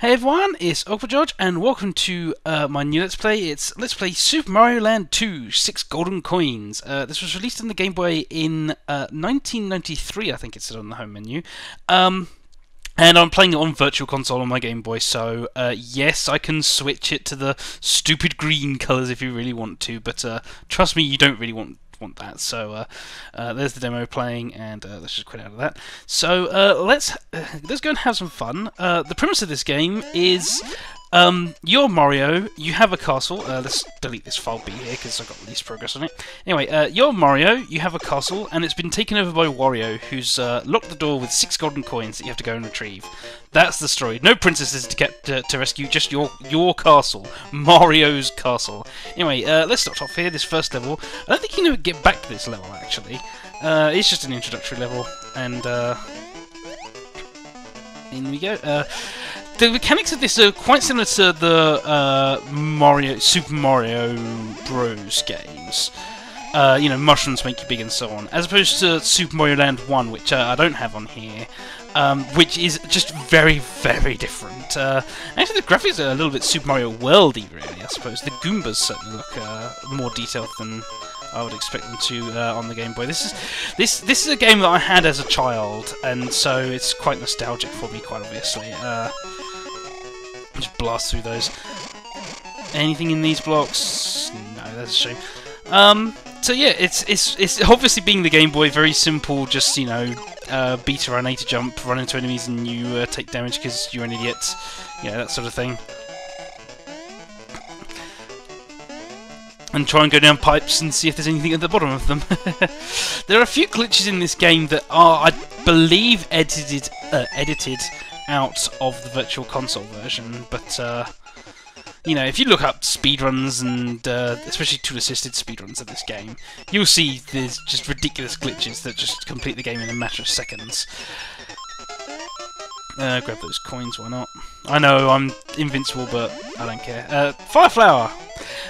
Hey everyone, it's Awkward George, and welcome to uh, my new Let's Play. It's Let's Play Super Mario Land 2, Six Golden Coins. Uh, this was released on the Game Boy in uh, 1993, I think it said on the home menu. Um, and I'm playing it on Virtual Console on my Game Boy, so uh, yes, I can switch it to the stupid green colours if you really want to, but uh, trust me, you don't really want want that. So uh, uh, there's the demo playing, and uh, let's just quit out of that. So uh, let's uh, let's go and have some fun. The premise of this game is um, you're Mario, you have a castle. Uh, let's delete this file B here because I've got least progress on it. Anyway, uh, you're Mario, you have a castle, and it's been taken over by Wario, who's uh, locked the door with six golden coins that you have to go and retrieve. That's the story. No princesses to get to, to rescue, just your your castle, Mario's castle. Anyway, uh, let's start off here. This first level. I don't think you can ever get back to this level actually. Uh, it's just an introductory level, and uh, in we go. The mechanics of this are quite similar to the uh, Mario, Super Mario Bros. games. Uh, you know, mushrooms make you big and so on, as opposed to Super Mario Land 1, which uh, I don't have on here, um, which is just very, very different. Uh, actually, the graphics are a little bit Super Mario Worldy, really, I suppose. The Goombas certainly look uh, more detailed than I would expect them to uh, on the Game Boy. This is this this is a game that I had as a child, and so it's quite nostalgic for me, quite obviously. Uh, just blast through those. Anything in these blocks? No, that's a shame. Um, so yeah, it's it's it's obviously being the Game Boy, very simple. Just you know, uh, beat around A to jump, run into enemies, and you uh, take damage because you're an idiot. Yeah, that sort of thing. and try and go down pipes and see if there's anything at the bottom of them. there are a few glitches in this game that are, I believe, edited uh, edited out of the Virtual Console version, but uh, you know, if you look up speedruns and uh, especially tool-assisted speedruns of this game, you'll see there's just ridiculous glitches that just complete the game in a matter of seconds. Uh, grab those coins, why not? I know I'm invincible, but I don't care. Uh, Fire Flower!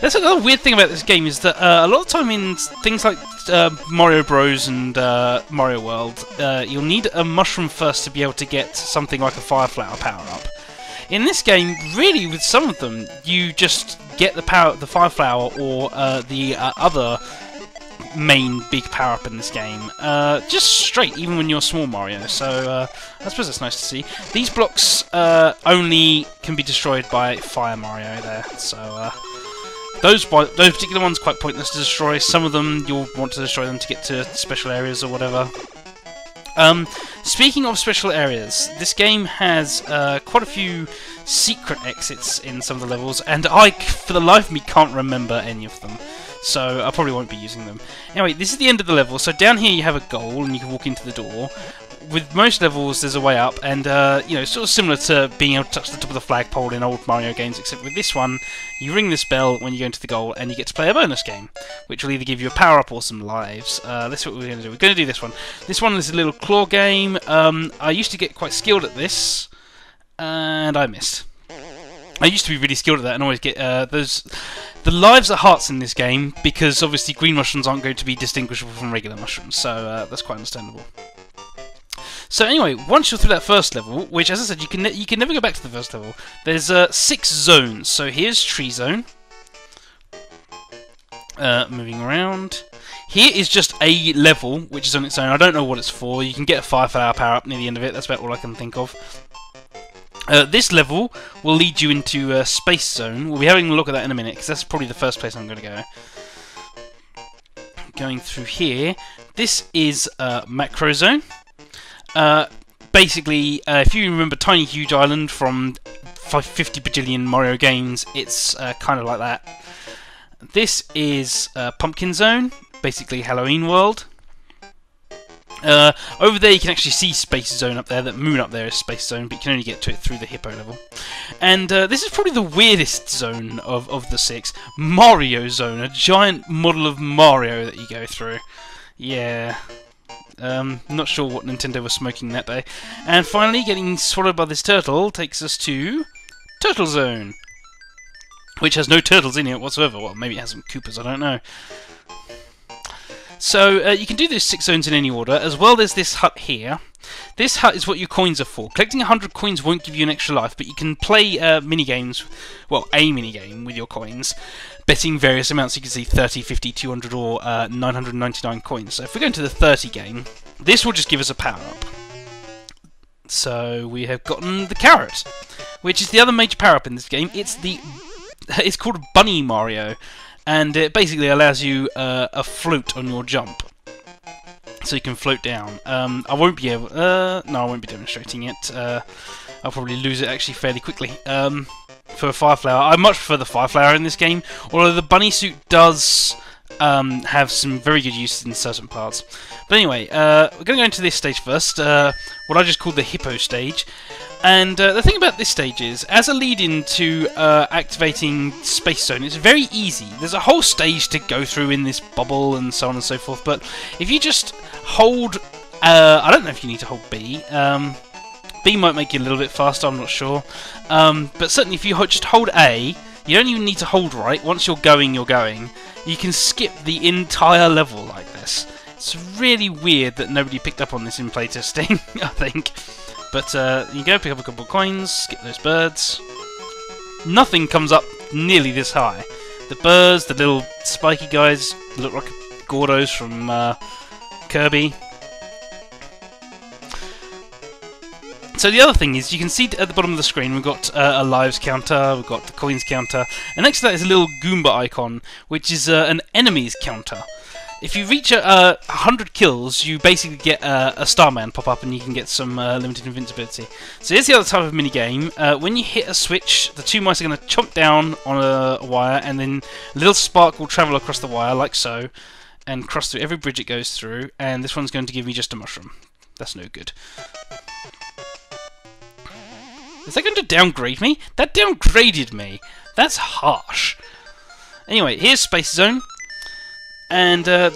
That's another weird thing about this game is that uh, a lot of time in things like uh, Mario Bros and uh, Mario World, uh, you'll need a mushroom first to be able to get something like a Fire Flower power up. In this game, really, with some of them, you just get the power, the Fire Flower, or the other main big power up in this game. Uh, just straight, even when you're small Mario. So uh, I suppose that's nice to see. These blocks uh, only can be destroyed by Fire Mario there. So uh, those those particular ones quite pointless to destroy. Some of them you'll want to destroy them to get to special areas or whatever. Um, speaking of special areas, this game has uh, quite a few secret exits in some of the levels, and I, for the life of me, can't remember any of them. So I probably won't be using them. Anyway, this is the end of the level. So down here you have a goal, and you can walk into the door with most levels, there's a way up, and uh, you know, sort of similar to being able to touch the top of the flagpole in old Mario games, except with this one, you ring this bell when you go into the goal, and you get to play a bonus game, which will either give you a power up or some lives. Uh, this is what we're going to do. We're going to do this one. This one is a little claw game. Um, I used to get quite skilled at this, and I missed. I used to be really skilled at that and always get uh, those. The lives are hearts in this game because obviously green mushrooms aren't going to be distinguishable from regular mushrooms, so uh, that's quite understandable. So anyway, once you're through that first level, which as I said, you can you can never go back to the first level. There's uh, six zones. So here's tree zone. Uh, moving around. Here is just a level, which is on its own. I don't know what it's for. You can get a fire flower power up near the end of it. That's about all I can think of. Uh, this level will lead you into a space zone. We'll be having a look at that in a minute, because that's probably the first place I'm going to go. Going through here, this is a macro zone. Uh, basically, uh, if you remember Tiny Huge Island from 50 bajillion Mario games, it's uh, kind of like that. This is Pumpkin Zone, basically Halloween World. Uh, over there you can actually see Space Zone up there, that moon up there is Space Zone, but you can only get to it through the Hippo level. And uh, this is probably the weirdest zone of, of the six. Mario Zone, a giant model of Mario that you go through. Yeah, um, not sure what Nintendo was smoking that day. And finally, getting swallowed by this turtle takes us to Turtle Zone, which has no turtles in it whatsoever. Well, maybe it has some Koopas, I don't know. So uh, you can do these six zones in any order, as well as this hut here. This hut is what your coins are for. Collecting 100 coins won't give you an extra life, but you can play uh, mini games, well, a mini game with your coins, betting various amounts. You can see 30, 50, 200, or uh, 999 coins. So if we go into the 30 game, this will just give us a power up. So we have gotten the carrot, which is the other major power up in this game. It's the it's called Bunny Mario, and it basically allows you uh, a float on your jump so you can float down. Um, I won't be able. Uh, no, I won't be demonstrating it. Uh, I'll probably lose it actually fairly quickly. Um, for a fire flower, I much prefer the fire flower in this game. Although the bunny suit does um, have some very good use in certain parts. But anyway, uh, we're going to go into this stage first. Uh, what I just called the hippo stage. And uh, the thing about this stage is, as a lead-in to uh, activating Space Zone, it's very easy. There's a whole stage to go through in this bubble and so on and so forth, but if you just hold... Uh, I don't know if you need to hold B. Um, B might make you a little bit faster, I'm not sure. Um, but certainly if you just hold A, you don't even need to hold right. Once you're going, you're going. You can skip the entire level like this. It's really weird that nobody picked up on this in playtesting, I think. But uh, you go, pick up a couple of coins, skip those birds. Nothing comes up nearly this high. The birds, the little spiky guys, look like Gordos from uh, Kirby. So the other thing is, you can see at the bottom of the screen we've got uh, a lives counter, we've got the coins counter, and next to that is a little Goomba icon, which is uh, an enemies counter. If you reach uh, 100 kills, you basically get uh, a Starman pop up and you can get some uh, limited invincibility. So here's the other type of minigame. Uh, when you hit a switch, the two mice are going to chomp down on a, a wire and then a little spark will travel across the wire like so and cross through every bridge it goes through and this one's going to give me just a mushroom. That's no good. Is that going to downgrade me? That downgraded me. That's harsh. Anyway, here's Space Zone. And uh,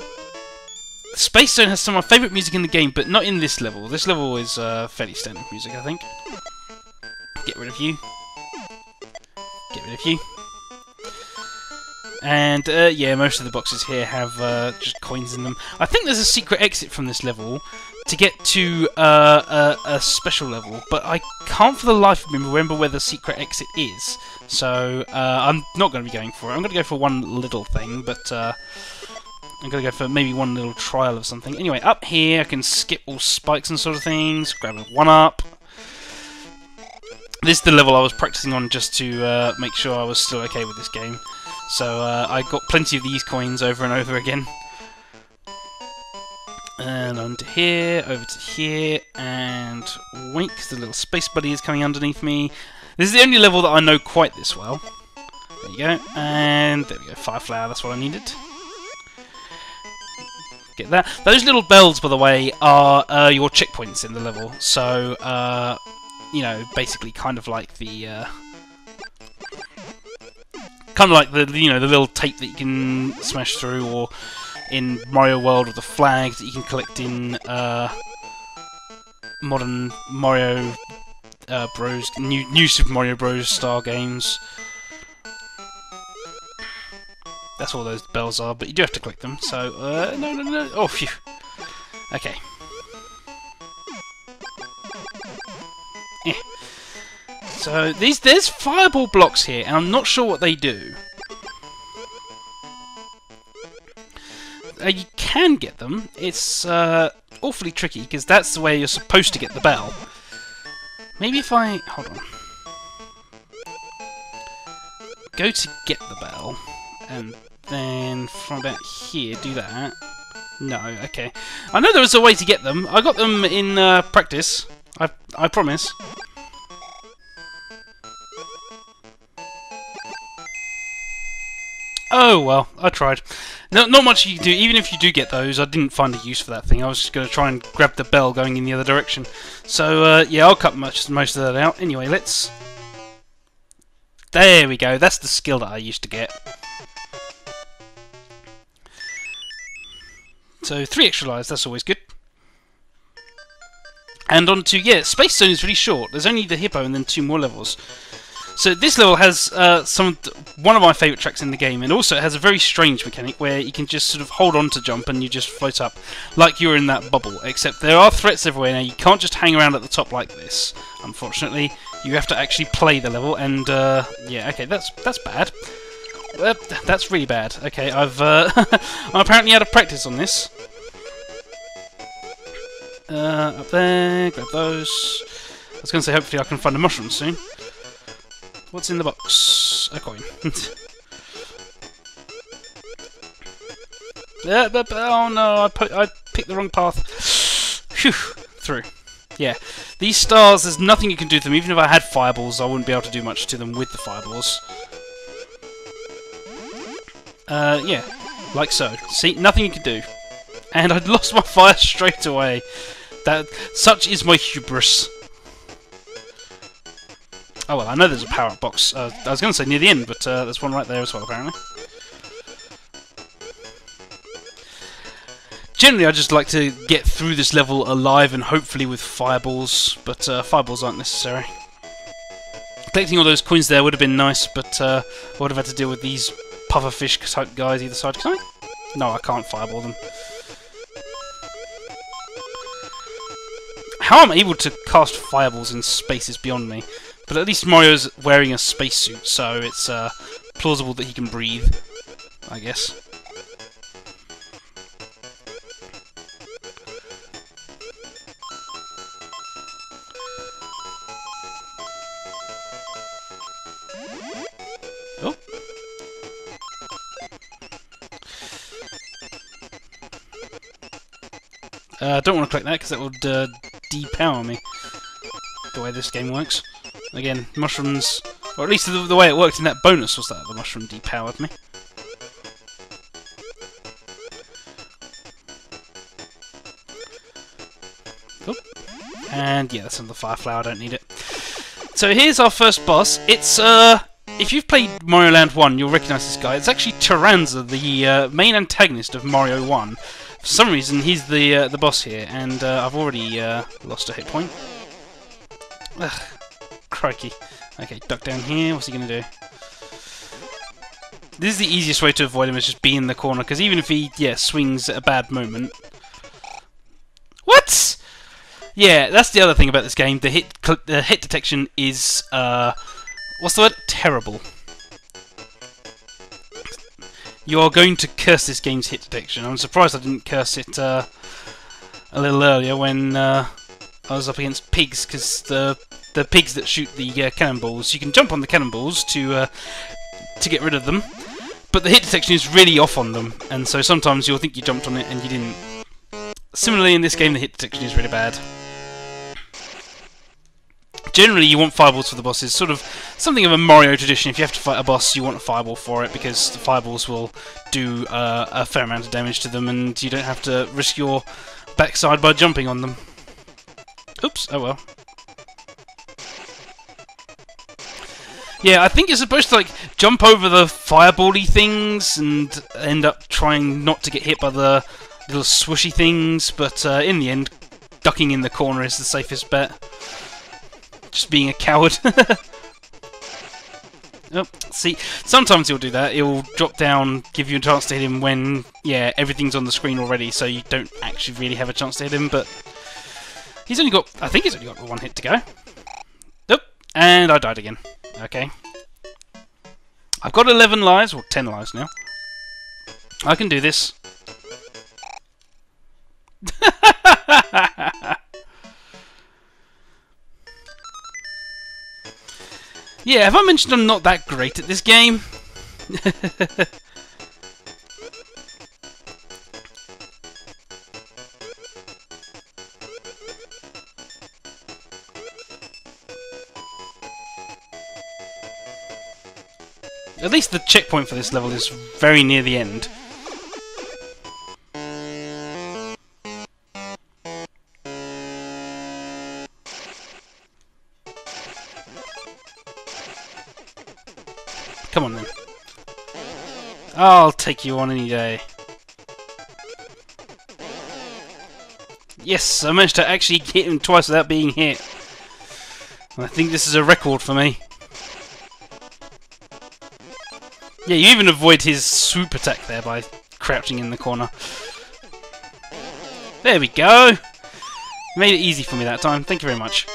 Space Zone has some of my favourite music in the game, but not in this level. This level is uh, fairly standard music, I think. Get rid of you. Get rid of you. And uh, yeah, most of the boxes here have uh, just coins in them. I think there's a secret exit from this level to get to uh, a, a, special level, but I can't for the life of me remember where the secret exit is. So uh, I'm not going to be going for it. I'm going to go for one little thing, but uh, I'm going to go for maybe one little trial of something. Anyway, up here I can skip all spikes and sort of things, grab a 1-up. This is the level I was practicing on just to uh, make sure I was still okay with this game. So uh, I got plenty of these coins over and over again. And onto here, over to here, and wink, the little space buddy is coming underneath me. This is the only level that I know quite this well. There you go, and there we go, fire flower, that's what I needed. Get that. Those little bells, by the way, are uh, your checkpoints in the level. So, uh, you know, basically kind of like the... Uh, kind of like the, you know, the little tape that you can smash through, or in Mario World with the flags that you can collect in uh, modern Mario uh, Bros, new, new Super Mario Bros. style games. That's all those bells are, but you do have to click them, so, uh, no, no, no, oh, phew. Okay. Eh. So, these, there's fireball blocks here, and I'm not sure what they do. Uh, you can get them, it's, uh, awfully tricky, because that's the way you're supposed to get the bell. Maybe if I... hold on. Go to get the bell, and then from about here, do that. No, okay. I know there was a way to get them. I got them in uh, practice. I I promise. Oh well, I tried. No, not much you can do. Even if you do get those, I didn't find a use for that thing. I was just going to try and grab the bell going in the other direction. So uh, yeah, I'll cut much most of that out. Anyway, let's. There we go. That's the skill that I used to get. So three extra lives, that's always good. And on to, yeah, Space Zone is really short. There's only the Hippo and then two more levels. So this level has uh, some one of my favourite tracks in the game, and also it has a very strange mechanic where you can just sort of hold on to jump and you just float up like you're in that bubble. Except there are threats everywhere now. You can't just hang around at the top like this. Unfortunately, you have to actually play the level, and uh, yeah, okay, that's that's bad. Uh, that's really bad. Okay, I've uh, I'm apparently out of practice on this. Uh, up there, grab those. I was going to say, hopefully I can find a mushroom soon. What's in the box? A coin. yeah, but, oh no, I, put, I picked the wrong path. Phew, through. Yeah, these stars, there's nothing you can do to them. Even if I had fireballs, I wouldn't be able to do much to them with the fireballs. Uh, yeah, like so. See, nothing you can do. And I'd lost my fire straight away. That such is my hubris. Oh well, I know there's a power-up box. Uh, I was going to say near the end, but uh, there's one right there as well, apparently. Generally, I just like to get through this level alive and hopefully with fireballs, but uh, fireballs aren't necessary. Collecting all those coins there would have been nice, but uh, I would have had to deal with these pufferfish type guys either side. Can I? No, I can't fireball them. How am I'm able to cast fireballs in space is beyond me. But at least Mario's wearing a spacesuit, so it's uh, plausible that he can breathe. I guess. Oh. Uh, I don't want to click that because that would uh, depower me. The way this game works. Again, mushrooms, or at least the, the way it worked in that bonus was that the mushroom depowered me. And yeah, that's another fire flower, I don't need it. So here's our first boss. It's, uh, if you've played Mario Land 1, you'll recognise this guy. It's actually Taranza, the uh, main antagonist of Mario 1. For some reason, he's the uh, the boss here, and uh, I've already uh, lost a hit point. Ugh, crikey. Okay, duck down here. What's he going to do? This is the easiest way to avoid him, is just be in the corner, because even if he, yeah, swings at a bad moment... What?! Yeah, that's the other thing about this game. The hit the hit detection is, uh... What's the word? Terrible. You are going to curse this game's hit detection. I'm surprised I didn't curse it, uh, a little earlier when, uh, I was up against pigs, because the the pigs that shoot the uh, cannonballs, you can jump on the cannonballs to uh, to get rid of them, but the hit detection is really off on them, and so sometimes you'll think you jumped on it and you didn't. Similarly, in this game, the hit detection is really bad. Generally, you want fireballs for the bosses, sort of something of a Mario tradition. If you have to fight a boss, you want a fireball for it because the fireballs will do uh, a fair amount of damage to them, and you don't have to risk your backside by jumping on them. Oops, oh well. Yeah, I think you're supposed to like jump over the firebally things and end up trying not to get hit by the little swooshy things, but uh, in the end, ducking in the corner is the safest bet. Just being a coward. oh, see, sometimes he'll do that. He'll drop down, give you a chance to hit him when, yeah, everything's on the screen already, so you don't actually really have a chance to hit him, but he's only got, I think he's only got one hit to go. Nope, and I died again. Okay. I've got 11 lives, or 10 lives now. I can do this. yeah, have I mentioned I'm not that great at this game? At least the checkpoint for this level is very near the end. Come on then. I'll take you on any day. Yes, I managed to actually hit him twice without being hit. I think this is a record for me. Yeah, you even avoid his swoop attack there by crouching in the corner. There we go! Made it easy for me that time, thank you very much.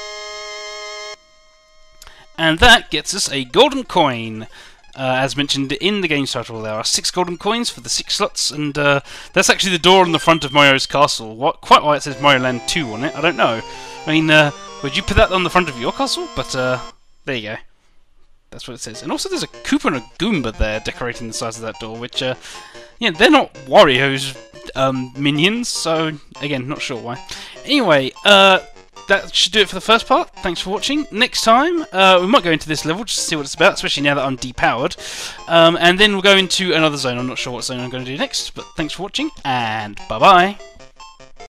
And that gets us a golden coin. Uh, as mentioned in the game title, there are six golden coins for the six slots, and uh, that's actually the door on the front of Mario's castle. What, quite why it says Mario Land 2 on it, I don't know. I mean, uh, would you put that on the front of your castle? But uh, there you go. That's what it says. And also there's a Koopa and a Goomba there decorating the sides of that door, which, uh, yeah, they're not Wario's um, minions, so, again, not sure why. Anyway, uh, that should do it for the first part. Thanks for watching. Next time, uh, we might go into this level just to see what it's about, especially now that I'm depowered. Um, and then we'll go into another zone. I'm not sure what zone I'm going to do next, but thanks for watching, and bye-bye.